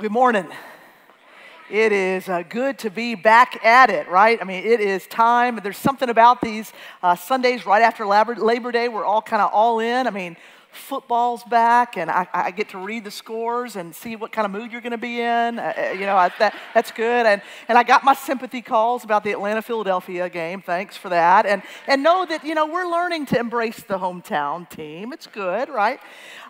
Well, good morning. It is uh, good to be back at it, right? I mean, it is time. There's something about these uh, Sundays right after Labor Day. We're all kind of all in. I mean, football's back, and I, I, get to read the scores and see what kind of mood you're going to be in. Uh, uh, you know, I, that, that's good. And, and I got my sympathy calls about the Atlanta Philadelphia game. Thanks for that. And, and know that, you know, we're learning to embrace the hometown team. It's good, right?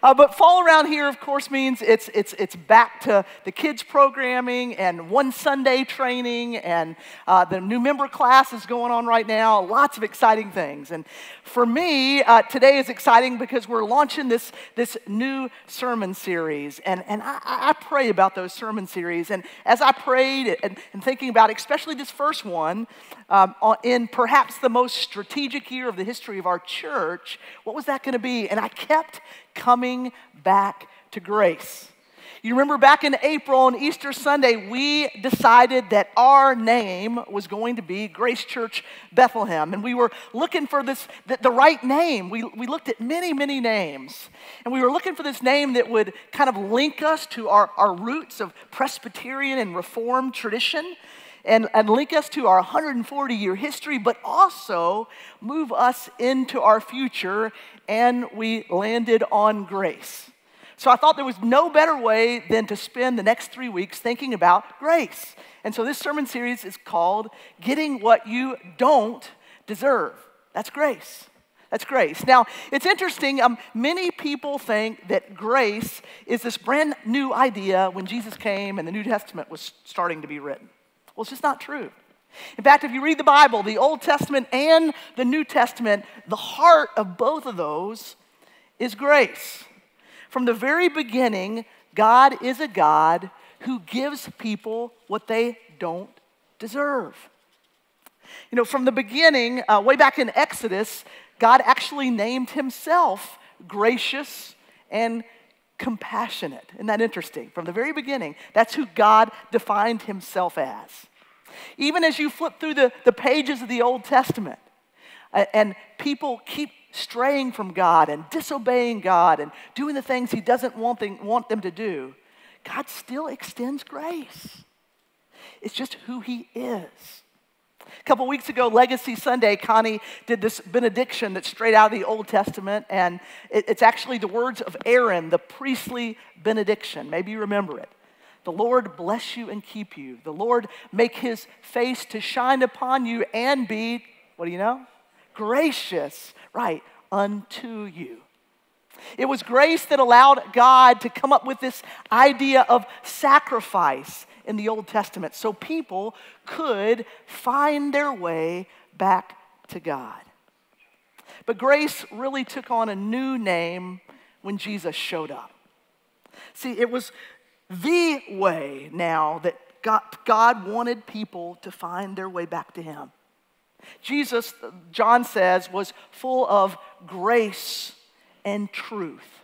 Uh, but fall around here, of course, means it's, it's, it's back to the kids' programming and one Sunday training, and uh, the new member class is going on right now. Lots of exciting things. And for me, uh, today is exciting because we're launching this, this new sermon series. And, and I, I pray about those sermon series. And as I prayed and, and thinking about, especially this first one, um, in perhaps the most strategic year of the history of our church, what was that going to be? And I kept coming back to grace. You remember back in April on Easter Sunday, we decided that our name was going to be Grace Church Bethlehem. And we were looking for this, the, the, right name. We, we looked at many, many names. And we were looking for this name that would kind of link us to our, our roots of Presbyterian and Reformed tradition and, and link us to our 140 year history, but also move us into our future. And we landed on grace. So I thought there was no better way than to spend the next three weeks thinking about grace. And so this sermon series is called Getting What You Don't Deserve. That's grace. That's grace. Now, it's interesting. Um, many people think that grace is this brand new idea when Jesus came and the New Testament was starting to be written. Well, it's just not true. In fact, if you read the Bible, the Old Testament and the New Testament, the heart of both of those is grace. From the very beginning, God is a God who gives people what they don't deserve. You know, from the beginning, uh, way back in Exodus, God actually named himself gracious and compassionate. Isn't that interesting? From the very beginning, that's who God defined himself as. Even as you flip through the, the pages of the Old Testament, and people keep straying from God and disobeying God and doing the things He doesn't want them, want them to do, God still extends grace. It's just who He is. A couple weeks ago, Legacy Sunday, Connie did this benediction that's straight out of the Old Testament, and it's actually the words of Aaron, the priestly benediction. Maybe you remember it. The Lord bless you and keep you. The Lord make his face to shine upon you and be, what do you know? Gracious, right, unto you. It was grace that allowed God to come up with this idea of sacrifice in the Old Testament so people could find their way back to God. But grace really took on a new name when Jesus showed up. See, it was the way now that God, God wanted people to find their way back to Him. Jesus, John says, was full of grace and truth.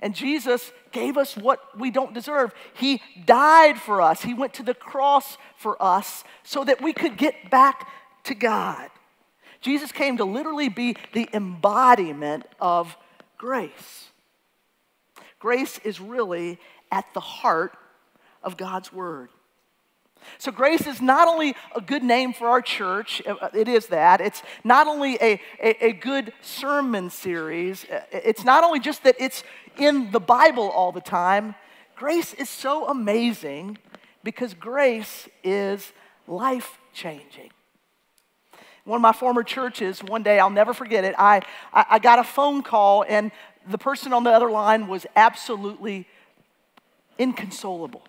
And Jesus gave us what we don't deserve. He died for us, He went to the cross for us so that we could get back to God. Jesus came to literally be the embodiment of grace. Grace is really at the heart of God's Word. So, grace is not only a good name for our church, uh, it is that. It's not only a, a, a, good sermon series, uh, it's not only just that it's in the Bible all the time. Grace is so amazing because grace is life changing. One of my former churches, one day, I'll never forget it, I, I, I got a phone call, and the person on the other line was absolutely inconsolable.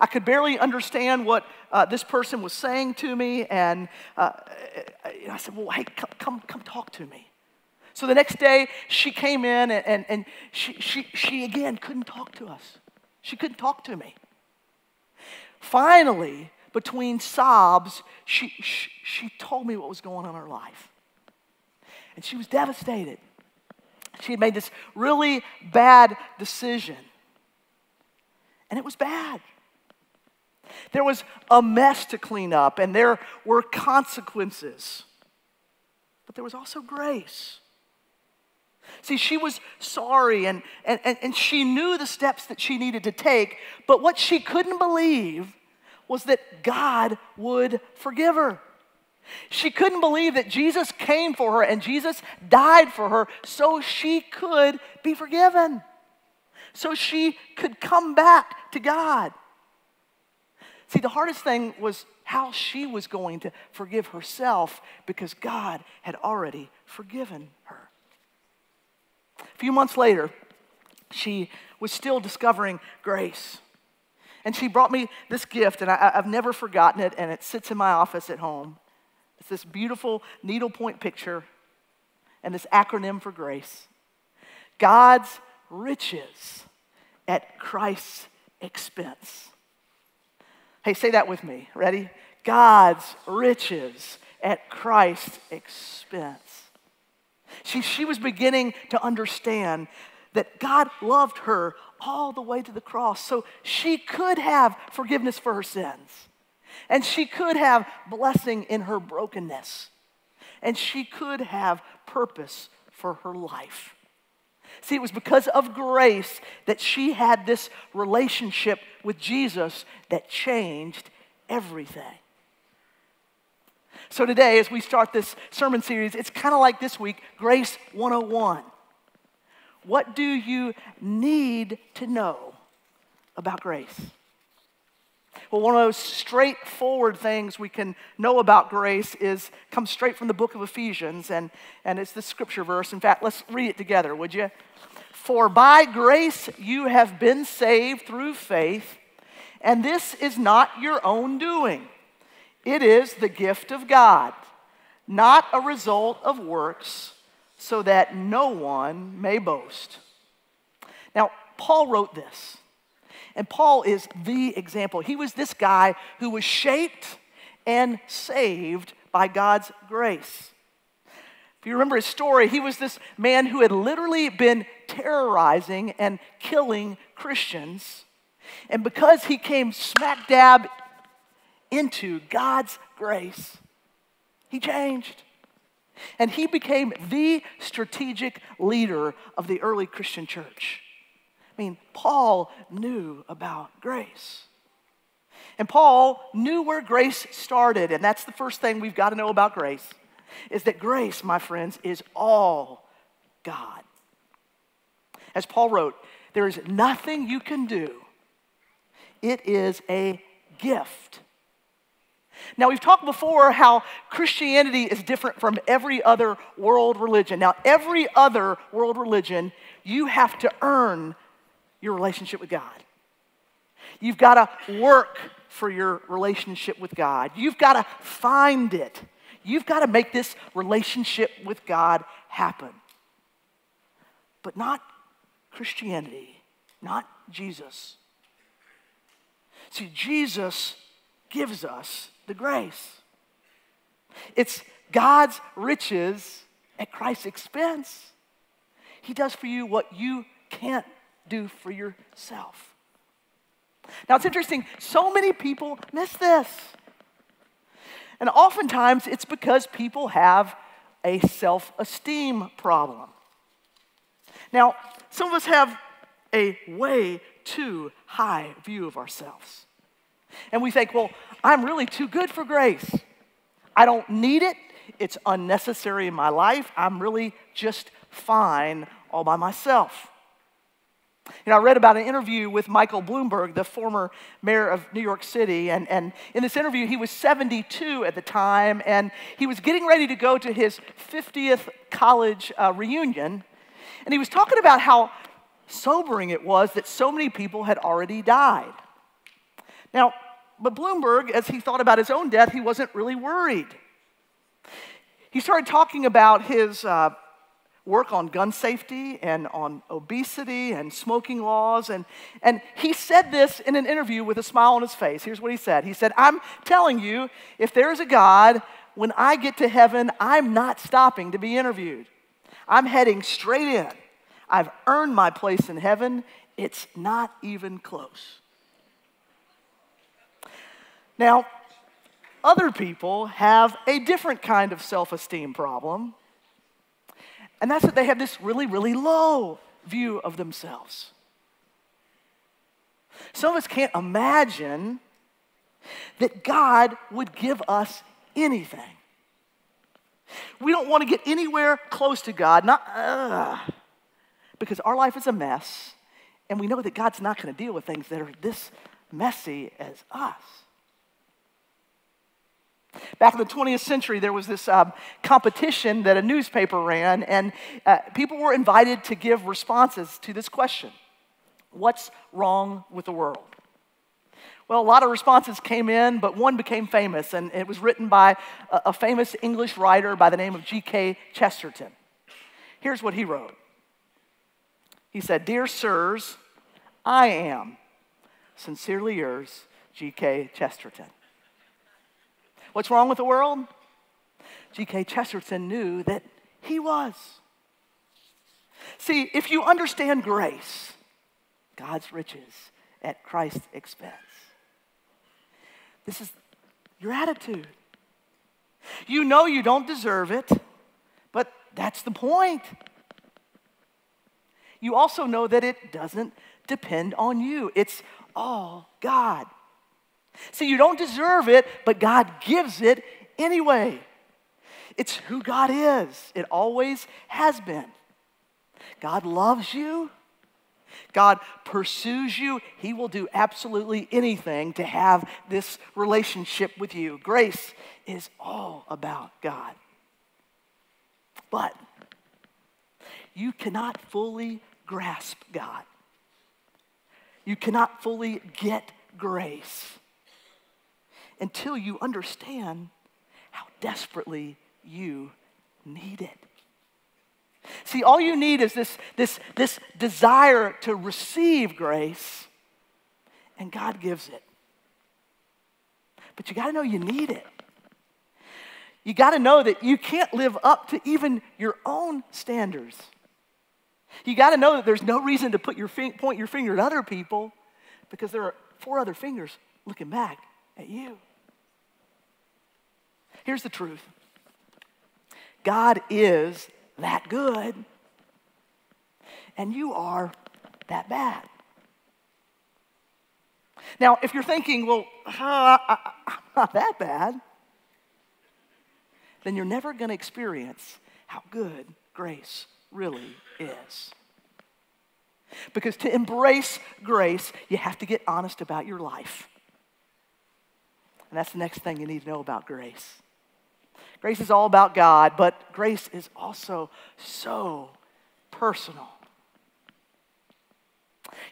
I could barely understand what uh, this person was saying to me, and uh, I said, Well, hey, come, come, talk to me. So the next day, she came in, and, and, and she, she, she again couldn't talk to us. She couldn't talk to me. Finally, between sobs, she, she, she told me what was going on in her life. And she was devastated. She had made this really bad decision and it was bad. There was a mess to clean up, and there were consequences. But there was also grace. See, she was sorry and, and, and she knew the steps that she needed to take, but what she couldn't believe was that God would forgive her. She couldn't believe that Jesus came for her and Jesus died for her so she could be forgiven, so she could come back to God. See, the hardest thing was how she was going to forgive herself because God had already forgiven her. A few months later, she was still discovering grace. And she brought me this gift, and I, have never forgotten it, and it sits in my office at home. It's this beautiful needlepoint picture and this acronym for grace God's riches at Christ's expense. Hey, say that with me. Ready? God's riches at Christ's expense. She, she was beginning to understand that God loved her all the way to the cross so she could have forgiveness for her sins. And she could have blessing in her brokenness. And she could have purpose for her life. See, it was because of grace that she had this relationship with Jesus that changed everything. So, today, as we start this sermon series, it's kind of like this week Grace 101. What do you need to know about grace? Well, one of those straightforward things we can know about grace is comes straight from the book of Ephesians, and, and it's the scripture verse. In fact, let's read it together, would you? For by grace you have been saved through faith, and this is not your own doing. It is the gift of God, not a result of works, so that no one may boast. Now, Paul wrote this. And Paul is the example. He was this guy who was shaped and saved by God's grace. If you remember his story, he was this man who had literally been terrorizing and killing Christians. And because he came smack dab into God's grace, he changed. And he became the strategic leader of the early Christian church. I mean, Paul knew about grace. And Paul knew where grace started, and that's the first thing we've got to know about grace is that grace, my friends, is all God. As Paul wrote, there is nothing you can do. It is a gift. Now, we've talked before how Christianity is different from every other world religion. Now, every other world religion, you have to earn your relationship with God. You've got to work for your relationship with God. You've got to find it. You've got to make this relationship with God happen. But not Christianity, not Jesus. See, Jesus gives us the grace. It's God's riches at Christ's expense. He does for you what you can't do for yourself. Now, it's interesting, so many people miss this. And oftentimes, it's because people have a self esteem problem. Now, some of us have a way too high view of ourselves. And we think, well, I'm really too good for grace. I don't need it. It's unnecessary in my life. I'm really just fine all by myself. You know, I read about an interview with Michael Bloomberg, the former mayor of New York City. And, and in this interview, he was 72 at the time, and he was getting ready to go to his 50th college uh, reunion. And he was talking about how sobering it was that so many people had already died. Now, but Bloomberg, as he thought about his own death, he wasn't really worried. He started talking about his uh, work on gun safety and on obesity and smoking laws. And, and he said this in an interview with a smile on his face. Here's what he said He said, I'm telling you, if there's a God, when I get to heaven, I'm not stopping to be interviewed. I'm heading straight in. I've earned my place in heaven. It's not even close. Now, other people have a different kind of self esteem problem And that's that they have this really, really low view of themselves. Some of us can't imagine that God would give us anything. We don't want to get anywhere close to God, not uh, because our life is a mess, and we know that God's not going to deal with things that are this messy as us. Back in the 20th century, there was this um, competition that a newspaper ran, and uh, people were invited to give responses to this question What's wrong with the world? Well, a lot of responses came in, but one became famous, and it was written by a, a famous English writer by the name of G.K. Chesterton. Here's what he wrote He said, Dear sirs, I am sincerely yours, G.K. Chesterton. What's wrong with the world? G.K. Chesterton knew that he was. See, if you understand grace, God's riches at Christ's expense, this is your attitude. You know you don't deserve it, but that's the point. You also know that it doesn't depend on you, it's all God. See, you don't deserve it, but God gives it anyway. It's who God is, it always has been. God loves you. God pursues you. He will do absolutely anything to have this relationship with you. Grace is all about God. But you cannot fully grasp God. You cannot fully get grace until you understand how desperately you need it. See, all you need is this, this, this desire to receive grace, and God gives it. But you got to know you need it. You got to know that you can't live up to even your own standards. You got to know that there's no reason to put your point your finger at other people because there are four other fingers looking back at you. Here's the truth God is that good, and you are that bad. Now, if you're thinking, well, uh, I'm not that bad, then you're never going to experience how good grace really is. Because to embrace grace, you have to get honest about your life. And that's the next thing you need to know about grace. Grace is all about God, but grace is also so personal.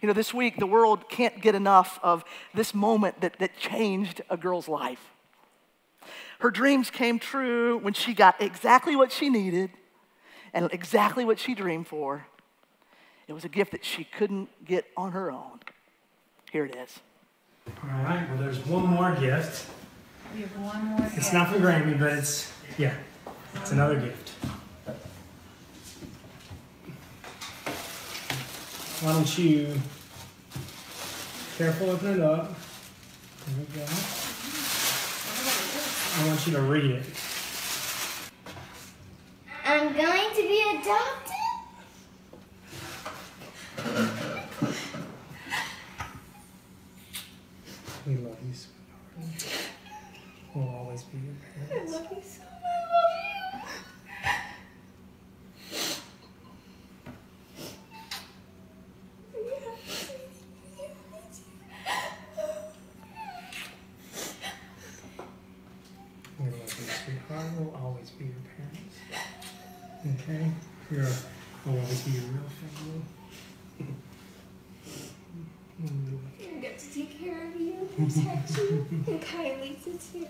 You know, this week, the world can't get enough of this moment that, that changed a girl's life. Her dreams came true when she got exactly what she needed and exactly what she dreamed for. It was a gift that she couldn't get on her own. Here it is. All right, well, there's one more gift. We have one more. It's not for Grammy, but it's, yeah, it's another gift. Why don't you careful open it up? There we go. I want you to read it. I'm going to be a We love you, sweetheart. We'll always be your I parents. love you so much. I love We love you, sweetheart. We'll always be your parents. Okay? You're, we'll always be your real family. Mm. you. I get to take care of you, protect you, and and Lisa too.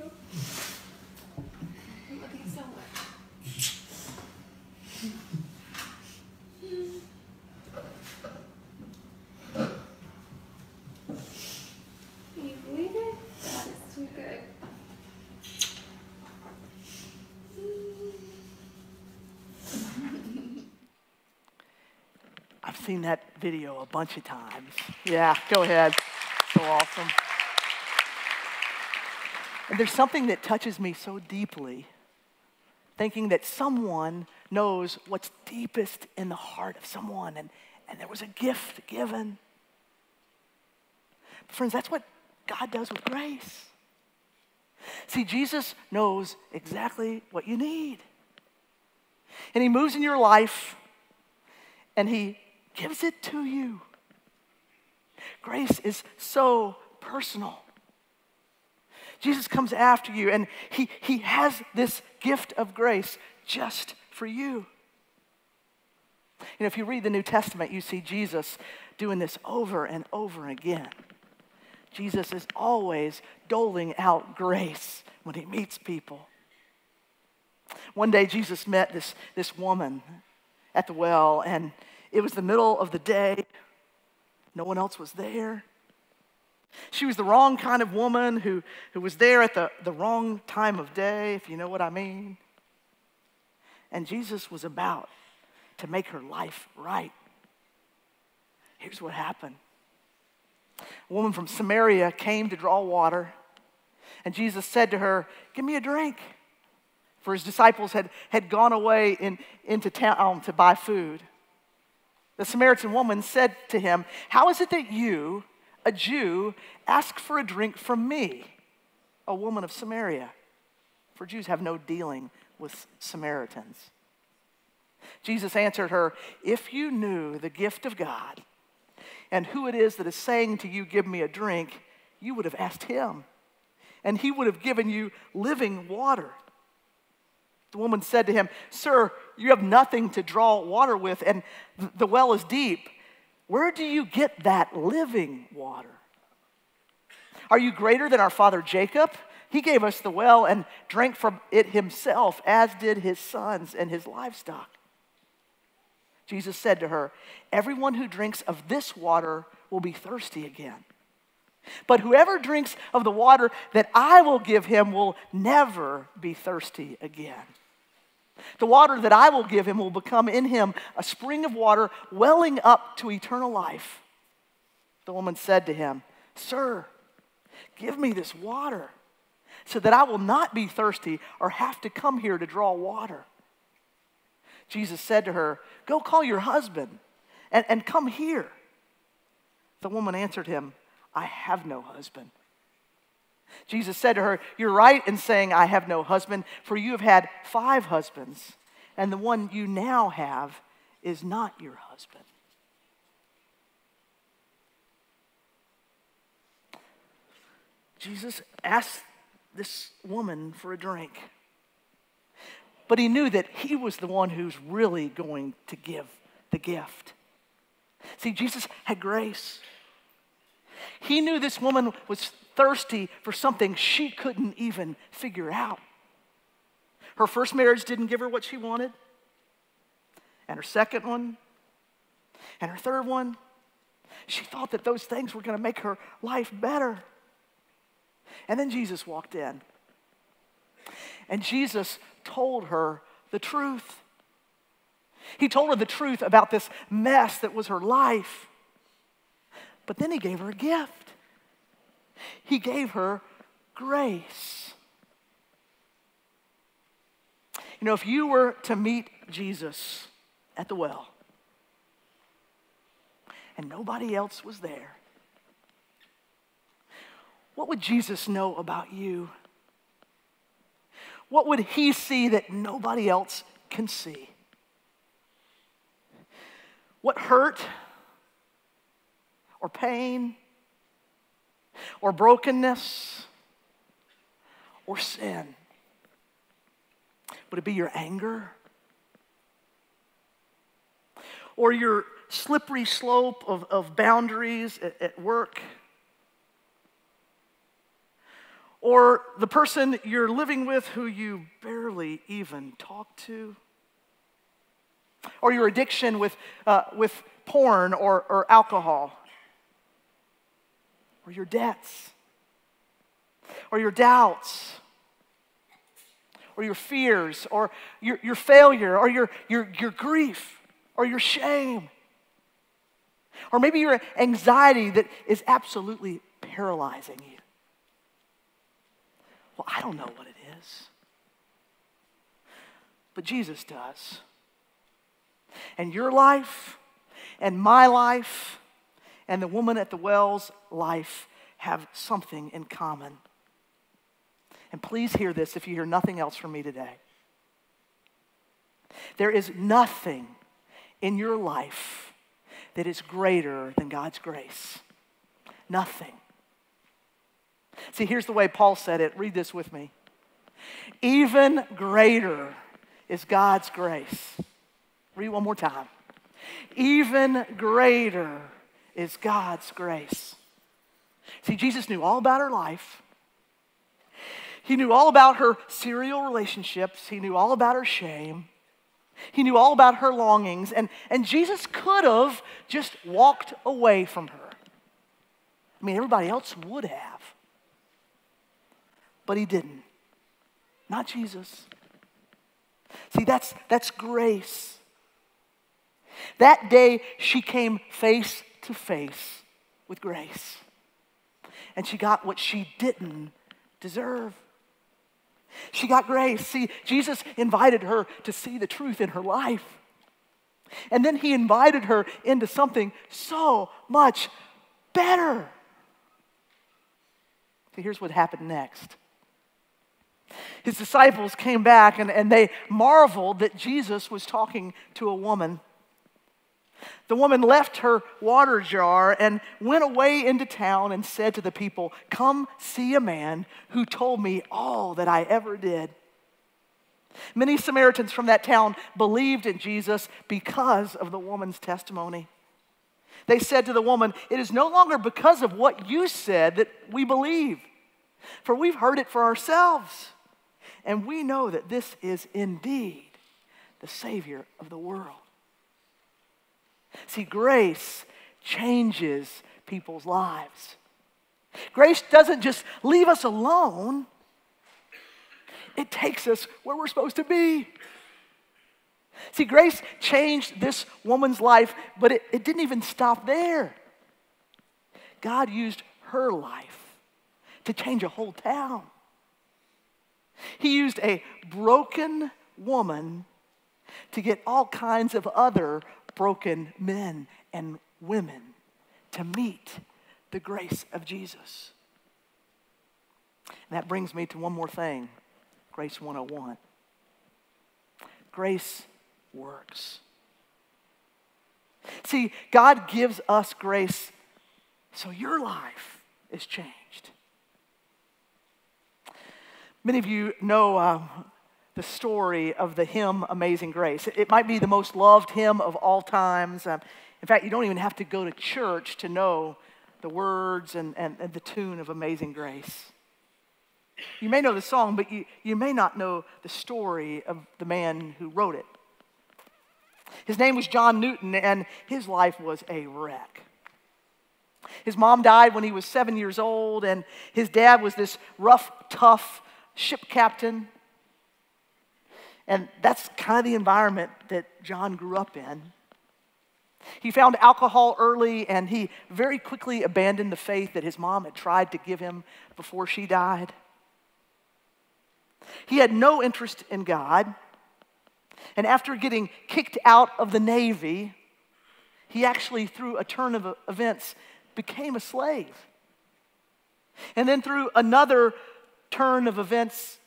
I love you so much. You it? God is good. I've seen that video a bunch of times. Yeah, go ahead. So awesome. And there's something that touches me so deeply thinking that someone knows what's deepest in the heart of someone, and, and there was a gift given. Friends, that's what God does with grace. See, Jesus knows exactly what you need. And He moves in your life and He gives it to you. Grace is so personal. Jesus comes after you and he, he has this gift of grace just for you. You know, if you read the New Testament, you see Jesus doing this over and over again. Jesus is always doling out grace when he meets people. One day, Jesus met this, this woman at the well, and it was the middle of the day. No one else was there. She was the wrong kind of woman who, who was there at the, the wrong time of day, if you know what I mean. And Jesus was about to make her life right. Here's what happened a woman from Samaria came to draw water, and Jesus said to her, Give me a drink. For his disciples had, had gone away in, into town um, to buy food. The Samaritan woman said to him, How is it that you, a Jew, ask for a drink from me, a woman of Samaria. For Jews have no dealing with Samaritans. Jesus answered her, If you knew the gift of God and who it is that is saying to you, Give me a drink, you would have asked him, and he would have given you living water. The woman said to him, Sir, you have nothing to draw water with, and the well is deep. Where do you get that living water? Are you greater than our father Jacob? He gave us the well and drank from it himself, as did his sons and his livestock. Jesus said to her, Everyone who drinks of this water will be thirsty again. But whoever drinks of the water that I will give him will never be thirsty again. The water that I will give him will become in him a spring of water welling up to eternal life. The woman said to him, Sir, give me this water so that I will not be thirsty or have to come here to draw water. Jesus said to her, Go call your husband and, and come here. The woman answered him, I have no husband. Jesus said to her, You're right in saying, I have no husband, for you have had five husbands, and the one you now have is not your husband. Jesus asked this woman for a drink, but he knew that he was the one who's really going to give the gift. See, Jesus had grace. He knew this woman was thirsty for something she couldn't even figure out. Her first marriage didn't give her what she wanted, and her second one, and her third one. She thought that those things were going to make her life better. And then Jesus walked in. And Jesus told her the truth. He told her the truth about this mess that was her life. But then he gave her a gift. He gave her grace. You know, if you were to meet Jesus at the well and nobody else was there, what would Jesus know about you? What would he see that nobody else can see? What hurt or pain or brokenness or sin? Would it be your anger? Or your slippery slope of, of boundaries at, at work? Or the person you're living with who you barely even talk to? Or your addiction with, uh, with porn or, or alcohol? Or your debts, or your doubts, or your fears, or your, your failure, or your, your, your grief, or your shame, or maybe your anxiety that is absolutely paralyzing you. Well, I don't know what it is. but Jesus does. And your life and my life and the woman at the well's life have something in common. And please hear this if you hear nothing else from me today. There is nothing in your life that is greater than God's grace. Nothing. See, here's the way Paul said it. Read this with me. Even greater is God's grace. Read one more time. Even greater is God's grace. See, Jesus knew all about her life. He knew all about her serial relationships. He knew all about her shame. He knew all about her longings. And, and Jesus could have just walked away from her. I mean, everybody else would have. But he didn't. Not Jesus. See, that's, that's grace. That day, she came face to face with grace. And she got what she didn't deserve. She got grace. See, Jesus invited her to see the truth in her life. And then he invited her into something so much better. See, here's what happened next. His disciples came back and, and they marveled that Jesus was talking to a woman. The woman left her water jar and went away into town and said to the people, Come see a man who told me all that I ever did. Many Samaritans from that town believed in Jesus because of the woman's testimony. They said to the woman, It is no longer because of what you said that we believe, for we've heard it for ourselves. And we know that this is indeed the Savior of the world. See, grace changes people's lives. Grace doesn't just leave us alone, it takes us where we're supposed to be. See, grace changed this woman's life, but it, it didn't even stop there. God used her life to change a whole town. He used a broken woman to get all kinds of other broken men and women to meet the grace of Jesus. And that brings me to one more thing Grace 101. Grace works. See, God gives us grace so your life is changed. Many of you know uh, the story of the hymn Amazing Grace. It might be the most loved hymn of all times. Um, in fact, you don't even have to go to church to know the words and, and, and, the tune of Amazing Grace. You may know the song, but you, you may not know the story of the man who wrote it. His name was John Newton, and his life was a wreck. His mom died when he was seven years old, and his dad was this rough, tough ship captain and that's kind of the environment that John grew up in. He found alcohol early and he very quickly abandoned the faith that his mom had tried to give him before she died. He had no interest in God. And after getting kicked out of the Navy, he actually, through a turn of events, became a slave. And then through another turn of events,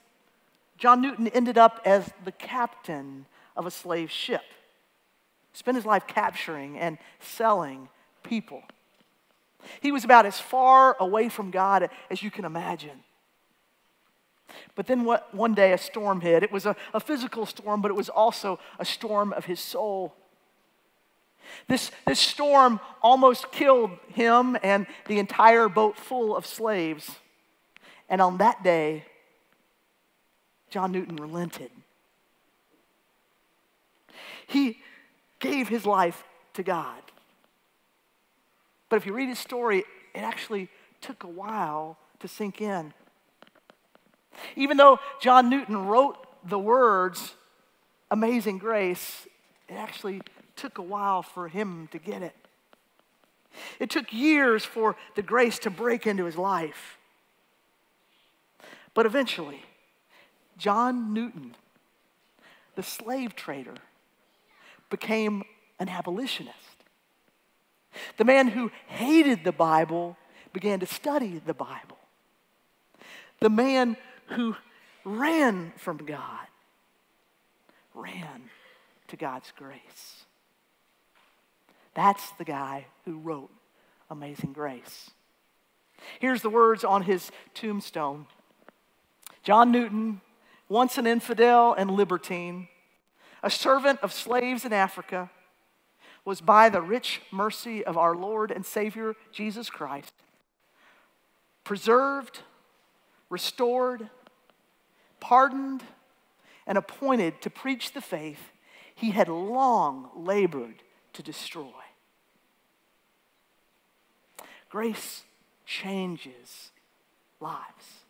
John Newton ended up as the captain of a slave ship. Spent his life capturing and selling people. He was about as far away from God as you can imagine. But then what, one day a storm hit. It was a, a physical storm, but it was also a storm of his soul. This, this storm almost killed him and the entire boat full of slaves. And on that day, John Newton relented. He gave his life to God. But if you read his story, it actually took a while to sink in. Even though John Newton wrote the words, Amazing Grace, it actually took a while for him to get it. It took years for the grace to break into his life. But eventually, John Newton the slave trader, became an abolitionist. The man who hated the Bible began to study the Bible. The man who ran from God ran to God's grace. That's the guy who wrote Amazing Grace. Here's the words on his tombstone John Newton, once an infidel and libertine, a servant of slaves in Africa, was by the rich mercy of our Lord and Savior Jesus Christ preserved, restored, pardoned, and appointed to preach the faith he had long labored to destroy. Grace changes lives.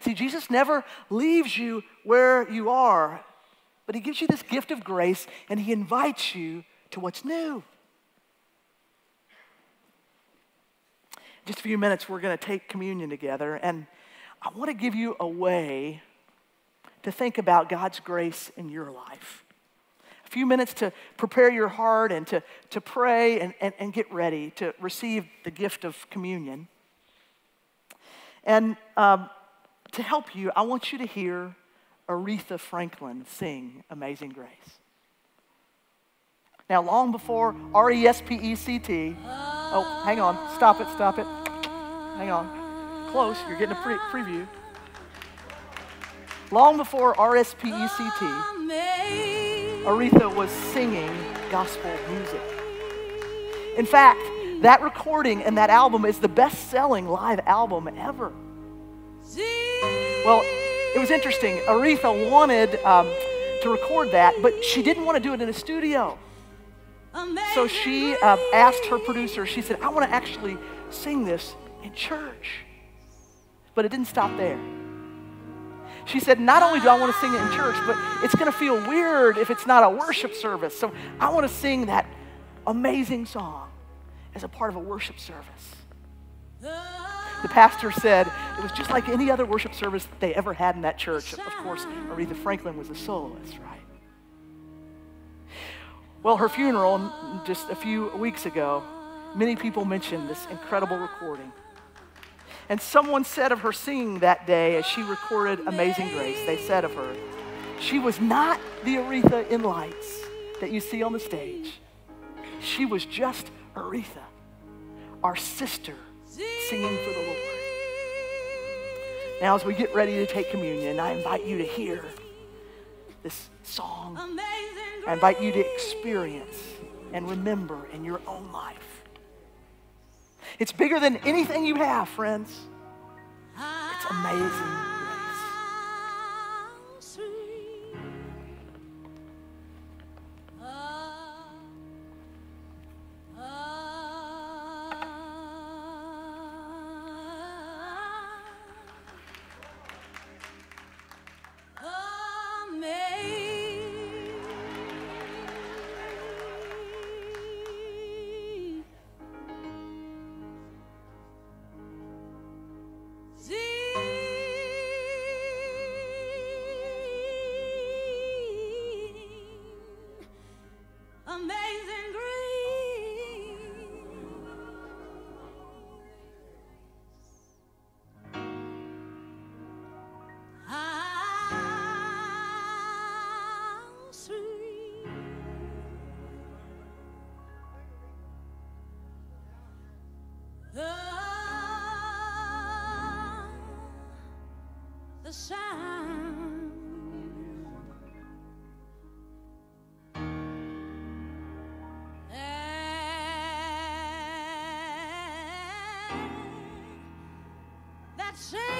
See, Jesus never leaves you where you are, but he gives you this gift of grace and he invites you to what's new. just a few minutes, we're going to take communion together. And I want to give you a way to think about God's grace in your life. A few minutes to prepare your heart and to, to pray and, and, and get ready to receive the gift of communion. And um, to help you, I want you to hear Aretha Franklin sing Amazing Grace. Now, long before R E S P E C T, oh, hang on, stop it, stop it. Hang on. Close, you're getting a pre- preview. Long before R S P E C T, Aretha was singing gospel music. In fact, that recording and that album is the best selling live album ever. Well, it was interesting. Aretha wanted um, to record that, but she didn't want to do it in a studio. So she uh, asked her producer, she said, I want to actually sing this in church. But it didn't stop there. She said, Not only do I want to sing it in church, but it's going to feel weird if it's not a worship service. So I want to sing that amazing song as a part of a worship service. The pastor said it was just like any other worship service they ever had in that church. Of course, Aretha Franklin was a soloist, right? Well, her funeral, just a few weeks ago, many people mentioned this incredible recording. And someone said of her singing that day as she recorded Amazing Grace, they said of her, she was not the Aretha in lights that you see on the stage. She was just Aretha, our sister singing for the Lord. Now, as we get ready to take communion, I invite you to hear this song. I invite you to experience and remember in your own life. It's bigger than anything you have, friends. It's amazing. patrzę